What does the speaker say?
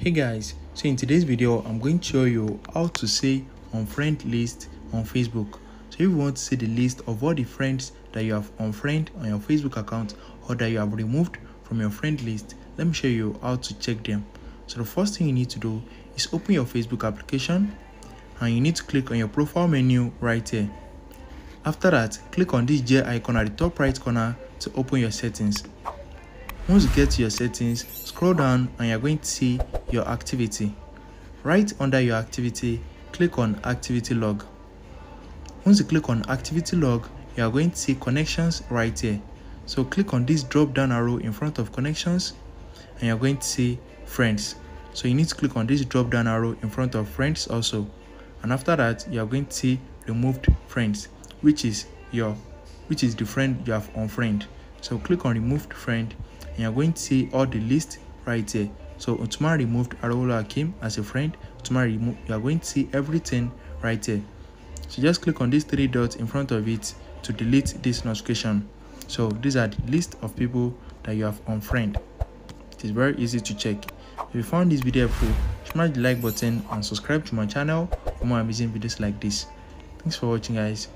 hey guys so in today's video i'm going to show you how to say unfriend list on facebook. So if you want to see the list of all the friends that you have unfriend on your facebook account or that you have removed from your friend list let me show you how to check them. So the first thing you need to do is open your facebook application and you need to click on your profile menu right here. After that click on this gear icon at the top right corner to open your settings once you get to your settings scroll down and you're going to see your activity. Right under your activity click on activity log. Once you click on activity log you are going to see connections right here. So click on this drop down arrow in front of connections and you're going to see friends. So you need to click on this drop down arrow in front of friends also. And after that you are going to see removed friends which is your which is the friend you have unfriend so click on removed friend. And you're going to see all the list right here. So Utuma removed Arolo Akim as a friend. Remove you are going to see everything right here. So just click on these three dots in front of it to delete this notification. So these are the list of people that you have unfriend it is very easy to check. If you found this video helpful smash the like button and subscribe to my channel for more amazing videos like this. Thanks for watching guys